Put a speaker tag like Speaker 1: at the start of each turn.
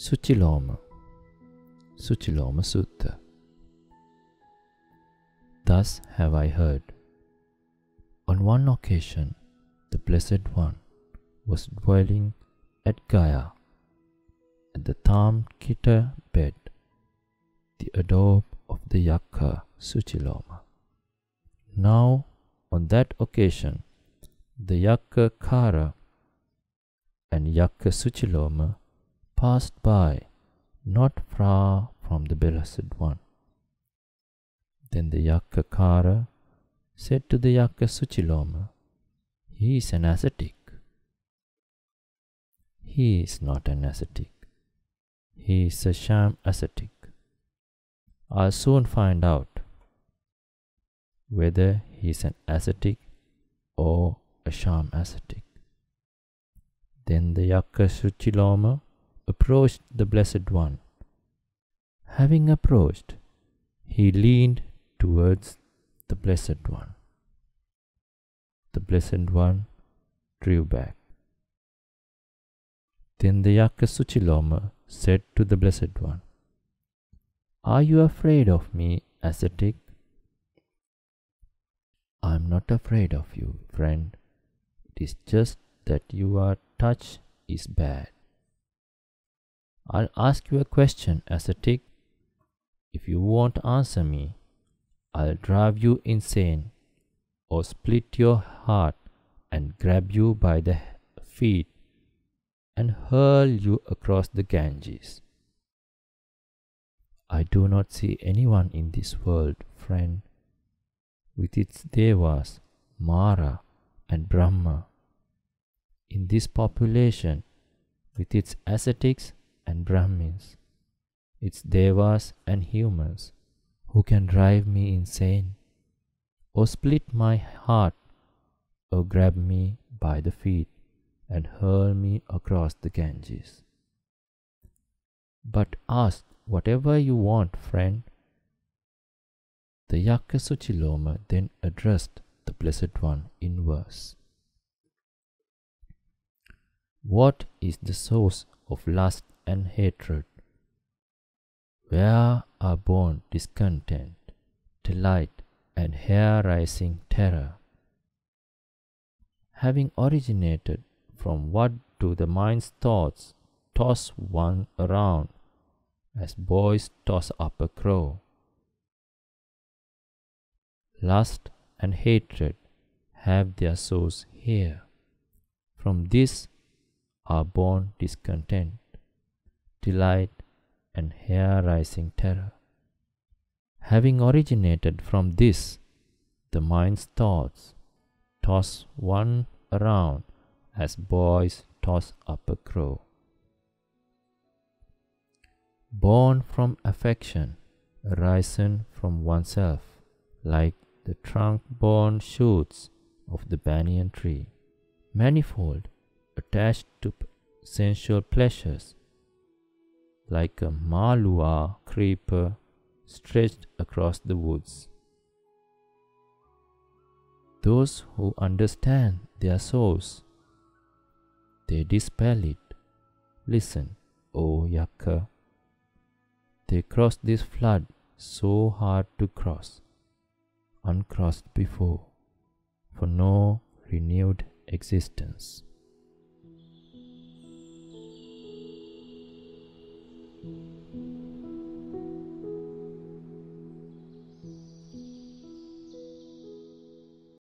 Speaker 1: Suciloma Suciloma Sutta Thus have I heard. On one occasion, the Blessed One was dwelling at Gaya, at the Tankita bed, the adobe of the Yakkha Suciloma. Now, on that occasion, the Yakkha Khara and Yakkha Suciloma passed by not far from the Blessed One. Then the Yakkha Khara said to the Yakkha Suciloma, He is an ascetic. He is not an ascetic. He is a sham ascetic. I'll soon find out whether he is an ascetic or a sham ascetic. Then the Yakka Suchiloma approached the Blessed One. Having approached, he leaned towards the Blessed One. The Blessed One drew back. Then the Yakkha Suciloma said to the Blessed One, Are you afraid of me, ascetic? I am not afraid of you, friend. It is just that your touch is bad. I'll ask you a question, ascetic. If you won't answer me, I'll drive you insane or split your heart and grab you by the feet and hurl you across the Ganges. I do not see anyone in this world, friend, with its devas, Mara, and Brahma. In this population, with its ascetics and Brahmins, its devas and humans, who can drive me insane, or split my heart, or grab me by the feet and hurl me across the Ganges. But ask whatever you want, friend. The Yakkha Suciloma then addressed the Blessed One in verse. What is the source of lust and hatred? Where are born discontent, delight, and hair rising terror? Having originated from what do the mind's thoughts toss one around as boys toss up a crow? Lust and hatred have their source here. From this are born discontent, delight, and hair rising terror. Having originated from this, the mind's thoughts toss one around as boys toss up a crow. Born from affection, arisen from oneself, like the trunk borne shoots of the banyan tree, manifold, attached to sensual pleasures, like a maluva creeper stretched across the woods. Those who understand their souls, they dispel it. Listen, O Yakkha. They cross this flood so hard to cross, uncrossed before, for no renewed existence.
Speaker 2: You